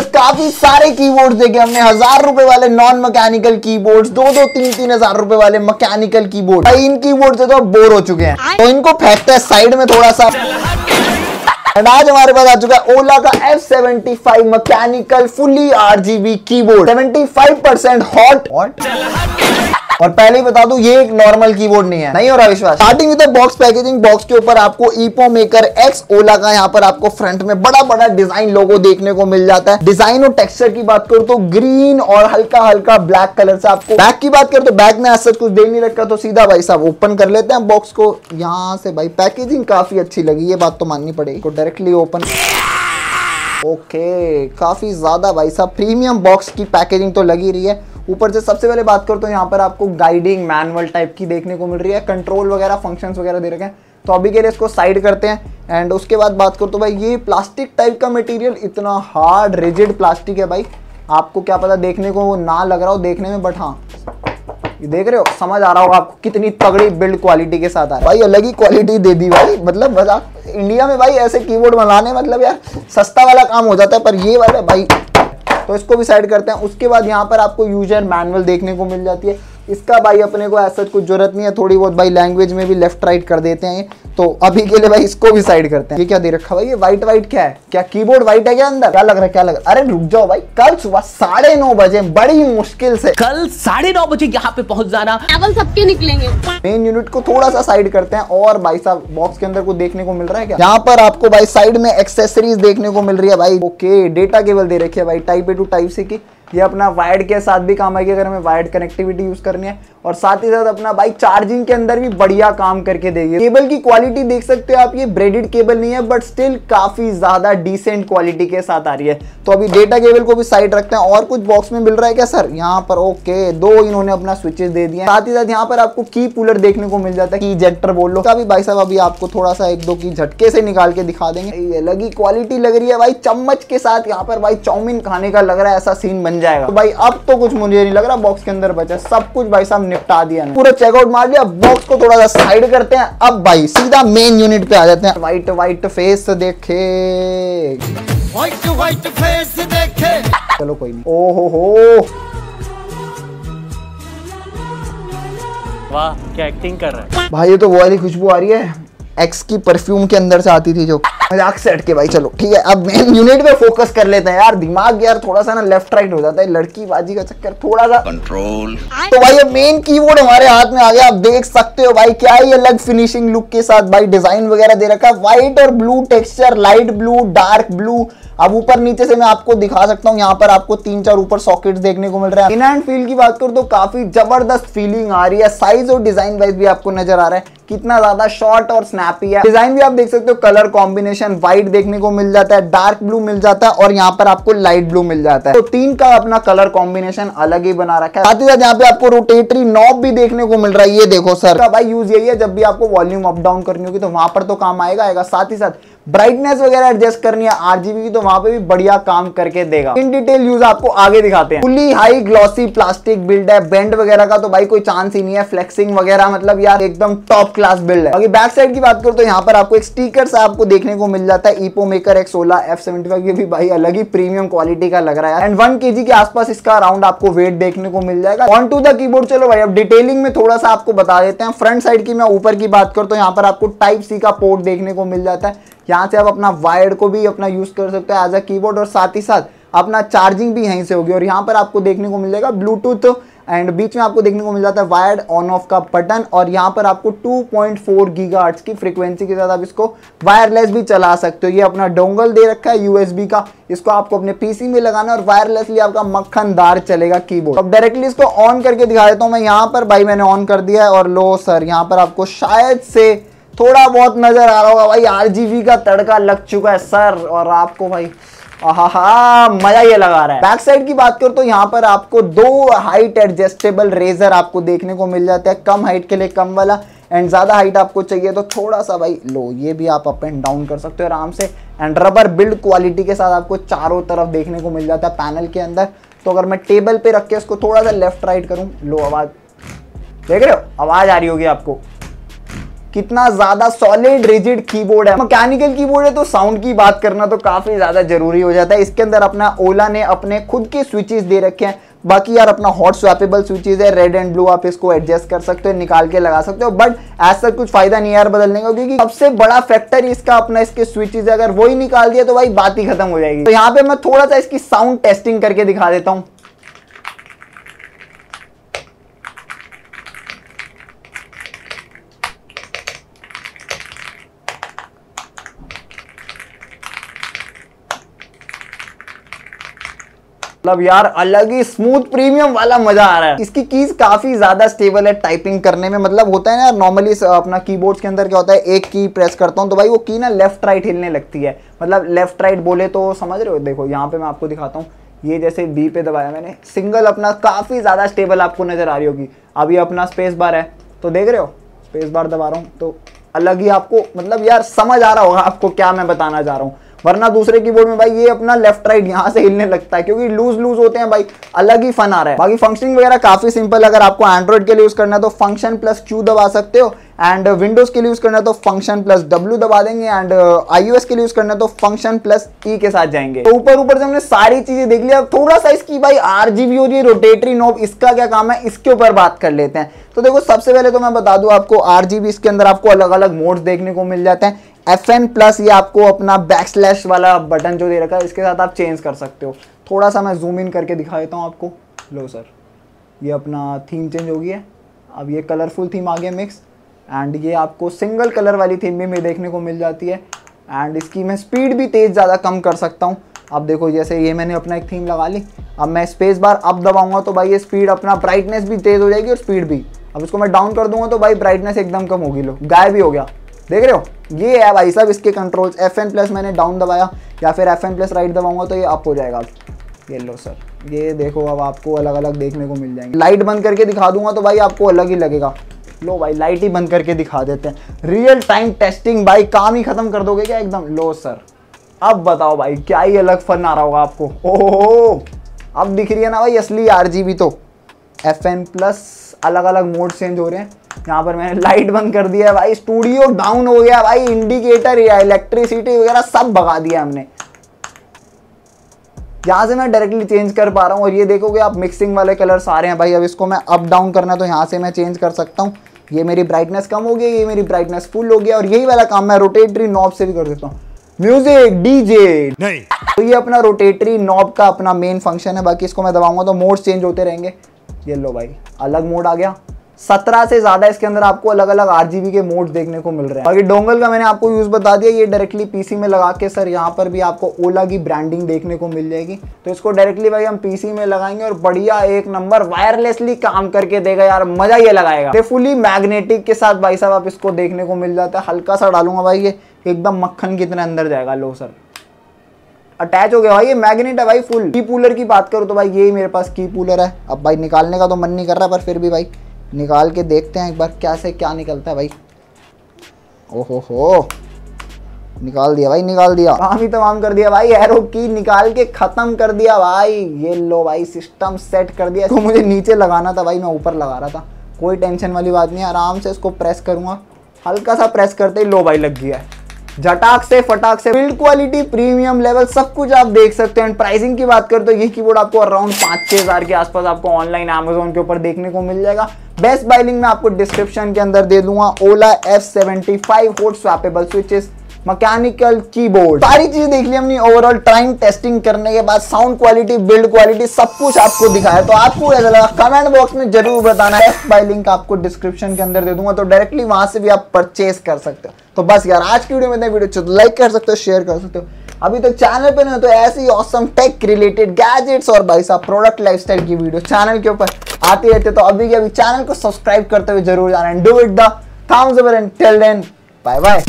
Viewers काफ़ी सारे keyboard देखे हमने। हज़ार रुपए वाले नॉन मैकेनिकल कीबोर्ड्स दो दो, तीन तीन हज़ार रुपए वाले मैकेनिकल कीबोर्ड इन कीबोर्ड से तो बोर हो चुके हैं। तो इनको फेंकते हैं साइड में थोड़ा सा एंड आज हमारे पास आ चुका है ओला का F75 mechanical fully RGB keyboard 75 percent hot hot और पहले ही बता दूँ, ये एक नॉर्मल कीबोर्ड नहीं है। नहीं हो रहा विश्वास? Starting with box packaging box के ऊपर आपको ईपो मेकर एक्स ओला का यहाँ पर आपको फ्रंट में बड़ा बड़ा डिज़ाइन लोगो देखने को मिल जाता है। डिज़ाइन और टेक्सचर की बात करूँ तो ग्रीन और हल्का हल्का ब्लैक कलर से आपको बैक की बात करें तो बैक में ऐसा कुछ दे नहीं रखा तो सीधा भाई साहब ओपन कर लेते हैं बॉक्स को। यहाँ से भाई पैकेजिंग काफ़ी अच्छी लगी, ये बात तो माननी पड़ेगी। डायरेक्टली ओपन ओके काफ़ी ज़्यादा भाई साहब प्रीमियम बॉक्स की पैकेजिंग तो लगी रही है। ऊपर से सबसे पहले बात करो तो यहाँ पर आपको गाइडिंग मैनुअल टाइप की देखने को मिल रही है कंट्रोल वगैरह फ़ंक्शंस वगैरह दे रखे हैं। तो अभी के लिए इसको साइड करते हैं एंड उसके बाद बात करो तो भाई ये प्लास्टिक टाइप का मटेरियल इतना हार्ड रिजिड प्लास्टिक है भाई। आपको क्या पता देखने को ना लग रहा हो, देखने में बट हाँ। ये देख रहे हो? समझ आ रहा होगा आपको कितनी तगड़ी बिल्ड क्वालिटी के साथ आ भाई अलग ही क्वालिटी दे दी भाई। मतलब मज़ाक। इंडिया में भाई ऐसे कीबोर्ड बनाने मतलब यार सस्ता वाला काम हो जाता है, पर ये वाला भाई तो इसको भी साइड करते हैं। उसके बाद यहाँ पर आपको यूज़र मैनुअल देखने को मिल जाती है। इसका भाई अपने को ऐसा कुछ ज़रूरत नहीं है। थोड़ी बहुत भाई लैंग्वेज में भी लेफ़्ट राइट कर देते हैं। तो अभी के लिए भाई इसको भी साइड करते हैं। ये क्या दे रखा भाई? ये व्हाइट व्हाइट क्या है? क्या कीबोर्ड व्हाइट है क्या अंदर? क्या लग रहा है क्या लग रहा है? अरे रुक जाओ भाई कल सुबह साढ़े नौ बजे बड़ी मुश्किल से। कल साढ़े नौ बजे यहाँ पे पहुँच जाना। चावल सबके निकलेंगे। मेन यूनिट को थोड़ा सा साइड करते हैं और भाई साहब बॉक्स के अंदर को देखने को मिल रहा है क्या? यहाँ पर आपको भाई साइड में एक्सेसरीज देखने को मिल रही है भाई। ओके डेटा केबल दे रखी है भाई type A to type C की। ये अपना वायर्ड के साथ भी काम आएगी, अगर हमें वायर्ड कनेक्टिविटी यूज़ करनी है। और साथ ही साथ अपना बाइक चार्जिंग के अंदर भी बढ़िया काम करके देगी। केबल की क्वालिटी देख सकते हो आप, ये ब्रेडेड केबल नहीं है बट स्टिल काफ़ी ज़्यादा डिसेंट क्वालिटी के साथ आ रही है। तो अभी डेटा केबल को भी साइड रखते हैं। और कुछ बॉक्स में मिल रहा है क्या सर यहाँ पर ओके दो इन्होंने अपना स्विचेस दे दिए साथ ही साथ यहाँ पर आपको की पुलर देखने को मिल जाता है की जेक्टर बोल लो। अभी भाई साहब, अभी आपको थोड़ा सा एक दो की झटके से निकाल के दिखा देंगे। लगी क्वालिटी लग रही है भाई, चम्मच के साथ यहाँ पर भाई चाउमीन खाने का लग रहा है, ऐसा सीन बन जाएगा। तो भाई अब तो कुछ मुझे नहीं लग रहा बॉक्स के अंदर बचा। सब कुछ भाई साहब निपटा दिया पूरा चेकआउट मार लिया बॉक्स को थोड़ा सा साइड करते हैं। अब भाई सीधा मेन यूनिट पे आ जाते हैं। व्हाइट व्हाइट फेस देखे। व्हाइट व्हाइट फेस देखे। चलो कोई नहीं। ओ हो। हो वाह क्या एक्टिंग कर रहा है? भाई ये तो वो वाली खुशबू आ रही है। एक्स की परफ्यूम के अंदर से आती थी जो। मज़ाक से हटके भाई चलो ठीक है अब मेन यूनिट पे फोकस कर लेते हैं यार दिमाग यार थोड़ा सा ना लेफ़्ट राइट हो जाता है लड़की बाजी का चक्कर थोड़ा सा कंट्रोल तो भाई अब मेन कीबोर्ड हमारे हाथ में आ गया आप देख सकते हो भाई क्या ये अलग फिनिशिंग लुक के साथ भाई डिज़ाइन वगैरह दे रखा है। व्हाइट और blue texture light blue dark blue अब ऊपर नीचे से मैं आपको दिखा सकता हूँ, यहाँ पर आपको तीन चार ऊपर सॉकेट्स देखने को मिल रहा है। इन एंड फील की बात करूँ तो काफ़ी ज़बरदस्त फीलिंग आ रही है। साइज़ और डिज़ाइन वाइज भी आपको नज़र आ रहा है। कितना ज़्यादा शॉर्ट और स्नैपी है। डिज़ाइन भी आप देख सकते हो कलर कॉम्बिनेशन व्हाइट देखने को मिल जाता है डार्क ब्लू मिल जाता है और यहाँ पर आपको लाइट ब्लू मिल जाता है। तो तीन का अपना कलर कॉम्बिनेशन अलग ही बना रखा है। साथ ही साथ यहाँ पे आपको रोटेटरी नॉब भी देखने को मिल रहा है, ये देखो सर का भाई यूज़ यही है, जब भी आपको वॉल्यूम अप डाउन करनी होगी तो वहाँ पर तो काम आएगा आएगा। साथ ही साथ ब्राइटनेस वगैरह एडजस्ट करनी है आरजीबी की तो वहाँ पे भी बढ़िया काम करके देगा। इन डिटेल यूज़ आपको आगे दिखाते हैं। Fully high glossy plastic build है। बेंड वगैरह का तो भाई कोई चांस ही नहीं है। फ्लेक्सिंग वगैरह मतलब यार एकदम टॉप क्लास बिल्ड है। बाकी बैक साइड की बात करो तो यहाँ पर आपको एक स्टीकर आपको देखने को मिल जाता है। ईपो मेकर एक्स सोलह एफ़ ये भी भाई अलग ही प्रीमियम क्वालिटी का लग रहा है एंड वन के के आसपास इसका अराउंड आपको वेट देखने को मिल जाएगा। ऑन टू द कीबोर्ड चलो भाई, अब डिटेलिंग में थोड़ा सा आपको बता देते हैं। फ्रंट साइड की मैं ऊपर की बात करूँ तो यहाँ पर आपको टाइप सी का पोर्ट देखने को मिल जाता है। यहाँ से आप अपना वायर्ड को भी अपना यूज़ कर सकते हैं एज अ कीबोर्ड और साथ ही साथ अपना चार्जिंग भी यहीं से होगी और यहाँ पर आपको देखने को मिल जाएगा ब्लूटूथ एंड बीच में आपको देखने को मिल जाता है वायर्ड ऑन ऑफ़ का बटन और यहाँ पर आपको 2.4 गीगाहर्ट्ज की फ्रीक्वेंसी के साथ आप इसको वायरलेस भी चला सकते हो। ये अपना डोंगल दे रखा है यूएसबी का। इसको आपको अपने पीसी में लगाना और वायरलेसली आपका मक्खनदार चलेगा कीबोर्ड अब डायरेक्टली इसको ऑन करके दिखा देता हूँ मैं। यहाँ पर भाई मैंने ऑन कर दिया है और लो सर यहाँ पर आपको शायद से थोड़ा बहुत नज़र आ रहा होगा भाई आरजीबी का तड़का लग चुका है सर, और आपको भाई आहा मज़ा ये लगा रहा है। बैक साइड की बात करो तो यहाँ पर आपको दो हाइट एडजस्टेबल रेजर आपको देखने को मिल जाता है, कम हाइट के लिए कम वाला एंड ज़्यादा हाइट आपको चाहिए तो थोड़ा सा भाई, लो, ये भी आप अप एंड डाउन कर सकते हो आराम से एंड रबर बिल्ड क्वालिटी के साथ आपको चारों तरफ़ देखने को मिल जाता है पैनल के अंदर। तो अगर मैं टेबल पे रख के इसको थोड़ा सा लेफ़्ट राइट करूँ, लो आवाज़, देख रहे हो? आवाज़ आ रही होगी आपको। कितना ज़्यादा सॉलिड रिजिड कीबोर्ड है। मैकेनिकल कीबोर्ड है तो साउंड की बात करना तो काफ़ी ज़्यादा ज़रूरी हो जाता है। इसके अंदर अपना ओला ने अपने खुद के स्विचेस दे रखे हैं। बाकी यार अपना हॉट स्वैपेबल स्विचेज है। रेड एंड ब्लू आप इसको एडजस्ट कर सकते हो, निकाल के लगा सकते हो। बट ऐसा कुछ फ़ायदा नहीं यार बदलने का, क्योंकि सबसे बड़ा फैक्टर इसका अपना इसके स्विचेज है। अगर वही निकाल दिया तो भाई बात ही खत्म हो जाएगी। तो यहाँ पे मैं थोड़ा सा इसकी साउंड टेस्टिंग करके दिखा देता हूँ। मतलब यार, अलग ही स्मूथ प्रीमियम वाला मज़ा आ रहा है। इसकी कीज काफ़ी ज़्यादा स्टेबल है टाइपिंग करने में। मतलब होता है ना नॉर्मली अपना कीबोर्ड्स के अंदर क्या होता है, एक की प्रेस करता हूँ तो भाई वो की ना लेफ़्ट राइट हिलने लगती है। मतलब लेफ़्ट राइट बोले तो समझ रहे हो? देखो, यहाँ पे मैं आपको दिखाता हूँ। ये जैसे बी पे दबाया मैंने। सिंगल अपना काफ़ी ज़्यादा स्टेबल आपको नज़र आ रही होगी। अभी अपना स्पेस बार है। तो देख रहे हो? स्पेस बार दबा रहा हूँ। तो अलग ही आपको मतलब यार, समझ आ रहा होगा आपको क्या मैं बताना चाह रहा हूँ। वरना दूसरे की कीबोर्ड में भाई ये अपना लेफ़्ट राइट यहाँ से हिलने लगता है, क्योंकि लूज लूज होते हैं भाई, अलग ही फन आ रहा है। बाकी फंक्शनिंग वगैरह काफ़ी सिंपल अगर आपको एंड्रॉइड के लिए यूज़ करना है तो फ़ंक्शन प्लस क्यू दबा सकते हो एंड विंडोज़ के लिए यूज़ करना है तो फ़ंक्शन प्लस डब्ल्यू दबा देंगे एंड आईओएस के लिए यूज़ करना है तो फ़ंक्शन प्लस ई के साथ जाएँगे। तो ऊपर ऊपर से हमने सारी चीज़ें देख लिया थोड़ा सा इसकी भाई आरजीबी और ये रोटेटरी नोब इसका क्या काम है, इसके ऊपर बात कर लेते हैं। तो देखो, सबसे पहले तो मैं बता दूँ आपको आरजीबी इसके अंदर आपको अलग अलग मोड्स देखने को मिल जाते हैं। एफ़ एन प्लस ये आपको अपना बैक स्लैश वाला बटन जो दे रखा है, इसके साथ आप चेंज कर सकते हो। थोड़ा सा मैं जूम इन करके दिखा देता हूँ आपको। लो सर ये अपना थीम चेंज हो गई है। अब ये कलरफुल थीम आ गया मिक्स एंड ये आपको सिंगल कलर वाली थीम भी में देखने को मिल जाती है। एंड इसकी मैं स्पीड भी तेज़ ज़्यादा कम कर सकता हूँ। अब देखो, जैसे ये मैंने अपना एक थीम लगा ली। अब मैं स्पेस बार अब दबाऊँगा तो भाई ये स्पीड अपना ब्राइटनेस भी तेज़ हो जाएगी और स्पीड भी। अब इसको मैं डाउन कर दूँगा तो भाई ब्राइटनेस एकदम कम होगी। लो, गायब भी हो गया। देख रहे हो? ये है भाई साहब इसके कंट्रोल्स एफ़ एन प्लस मैंने डाउन दबाया। या फिर एफ़ एन प्लस राइट दबाऊँगा तो ये अप हो जाएगा। ये लो सर ये देखो अब आपको अलग अलग देखने को मिल जाएँगे। लाइट बंद करके दिखा दूँगा तो भाई आपको अलग ही लगेगा। लो भाई लाइट ही बंद करके दिखा देते हैं। रियल टाइम टेस्टिंग भाई, काम ही खत्म कर दोगे क्या एकदम? लो सर अब बताओ भाई, क्या ही अलग फन आ रहा होगा आपको? ओहो! अब दिख रही है ना भाई, असली आरजीबी तो। एफ़ एन प्लस अलग अलग मोड चेंज हो रहे हैं। यहाँ पर मैंने लाइट बंद कर दिया भाई स्टूडियो डाउन हो गया भाई इंडिकेटर या इलेक्ट्रिसिटी वगैरह सब भगा दिया हमने। यहाँ से मैं डायरेक्टली चेंज कर पा रहा हूँ और ये देखोगे आप मिक्सिंग वाले कलर सारे हैं भाई। अब इसको मैं अप डाउन करना तो यहाँ से मैं चेंज कर सकता हूँ। ये मेरी ब्राइटनेस कम हो गई ये मेरी ब्राइटनेस फुल हो गया और यही वाला काम मैं रोटेटरी नॉब से भी कर देता हूँ। म्यूज़िक डीजे नहीं। तो ये अपना रोटेटरी नॉब का अपना मेन फ़ंक्शन है। बाकी इसको मैं दबाऊँगा तो मोड चेंज होते रहेंगे। ये लो भाई अलग मोड आ गया। सत्रह से ज़्यादा इसके अंदर आपको अलग अलग आरजीबी के मोड देखने को मिल रहे हैं। बाकी डोंगल का मैंने आपको यूज़ बता दिया, ये डायरेक्टली पीसी में लगा के सर यहाँ पर भी आपको ओला की ब्रांडिंग देखने को मिल जाएगी। तो इसको डायरेक्टली भाई हम पीसी में लगाएँगे और बढ़िया एक नंबर वायरलेसली काम करके देगा यार, मज़ा ये लगाएगा। ये फुली मैग्नेटिक के साथ भाई साहब आप इसको देखने को मिल जाता है। हल्का सा डालूँगा भाई, ये एकदम मक्खन कितने अंदर जाएगा, लो सर अटैच हो गया भाई, ये मैग्नेट है भाई फुल की पूलर की बात करो तो भाई यही मेरे पास की पूलर है। अब भाई निकालने का तो मन नहीं कर रहा, पर फिर भी भाई निकाल के देखते हैं एक बार क्या से क्या निकलता है भाई। ओहो हो निकाल दिया भाई, निकाल दिया। काम ही तमाम कर दिया भाई एरो की निकाल के खत्म कर दिया भाई। ये लो भाई सिस्टम सेट कर दिया। तो मुझे नीचे लगाना था भाई, मैं ऊपर लगा रहा था। कोई टेंशन वाली बात नहीं, आराम से इसको प्रेस करूँगा। हल्का सा प्रेस करते ही लो भाई, लग गया। है झटाक से, फटाक से बिल्ड क्वालिटी प्रीमियम लेवल सब कुछ आप देख सकते हैं। प्राइसिंग की बात करें तो ये कीबोर्ड आपको अराउंड पाँच छह हज़ार के आसपास आपको ऑनलाइन एमेजोन के ऊपर देखने को मिल जाएगा। बेस्ट बाइलिंग में आपको डिस्क्रिप्शन के अंदर दे दूँगा। ओला एफ़ सेवेंटी फाइव होट स्वापेबल स्विचेस मैकेनिकल कीबोर्ड सारी चीज़ें देख ली हमने ओवरऑल टाइम टेस्टिंग करने के बाद साउंड क्वालिटी बिल्ड क्वालिटी सब कुछ आपको दिखाया। तो आपको कैसा लगा? कमेंट बॉक्स में ज़रूर बताना है। बाय लिंक आपको डिस्क्रिप्शन के अंदर दे दूँगा। तो डायरेक्टली वहाँ से भी आप परचेस कर सकते हो। तो बस यार, आज की वीडियो में वीडियो लाइक कर सकते हो शेयर कर सकते हो। अभी तो चैनल पे नहीं तो ऐसी ऑसम टेक रिलेटेड गैजेट्स और भाई साहब प्रोडक्ट लाइफस्टाइल की वीडियो चैनल के ऊपर आती रहती तो अभी के अभी चैनल को सब्सक्राइब करते हुए ज़रूर जाना। Do it the thumbs up and till then bye bye